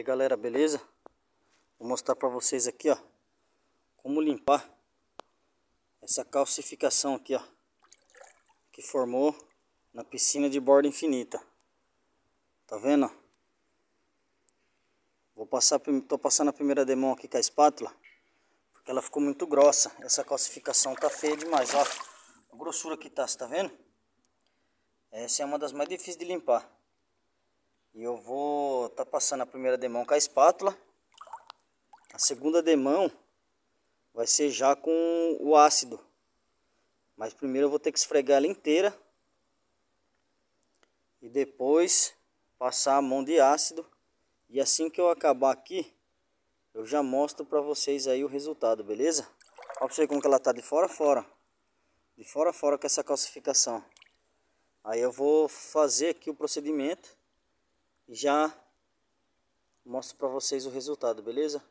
aí galera, beleza? Vou mostrar para vocês aqui, ó, como limpar essa calcificação aqui, ó, que formou na piscina de borda infinita. Tá vendo? Vou passar, tô passando a primeira demão aqui com a espátula, porque ela ficou muito grossa. Essa calcificação tá feia demais, ó. A grossura que tá, você tá vendo? Essa é uma das mais difíceis de limpar. E eu vou passando a primeira demão com a espátula. A segunda demão vai ser já com o ácido. Mas primeiro eu vou ter que esfregar ela inteira. E depois passar a mão de ácido. E assim que eu acabar aqui, eu já mostro para vocês aí o resultado, beleza? Olha pra você como que ela tá de fora a fora. De fora a fora com essa calcificação. Aí eu vou fazer aqui o procedimento e já mostro para vocês o resultado, beleza?